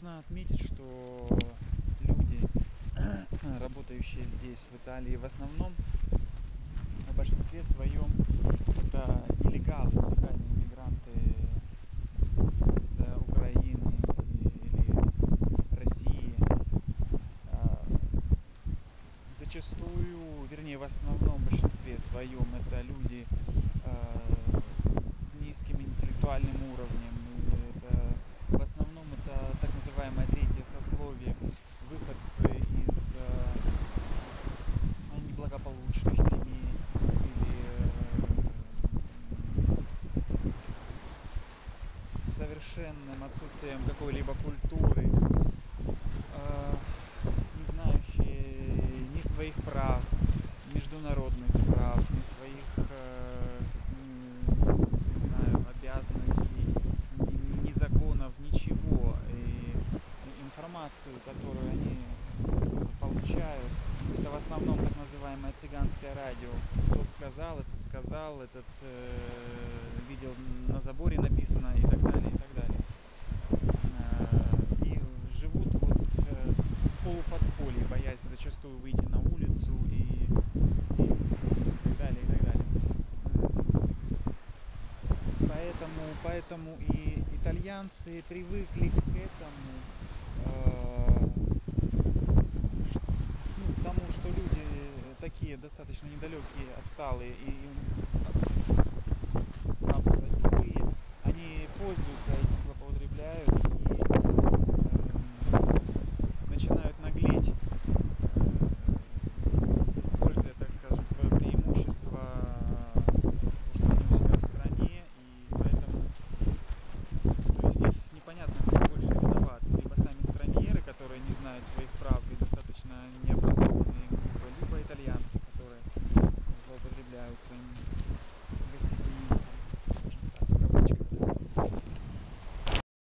нужно отметить, что люди, работающие здесь, в Италии, в основном, в большинстве своем, это нелегалы, нелегальные мигранты из Украины или России. А, зачастую, вернее, в основном, в большинстве своем, это люди а, с низким интеллектуальным уровнем. И это, в основном это так называемое третье сословие, выходцы из а, неблагополучных семей или э, с совершенным отсутствием какой-либо культуры, э, не знающие ни своих прав, международных прав, ни своих м, не знаю, обязанностей, ни, ни законов, ничего. И информацию, которую они получают, это в основном так называемое цыганское радио. Тот сказал, этот сказал, этот э, видел на заборе написано и так далее. Э, И живут вот э, в полуподполье, зачастую выйти на улицу и, и так далее, и так далее. Поэтому, поэтому и итальянцы привыкли к этому, ш- ну, к тому, что люди такие достаточно недалекие, отсталые и between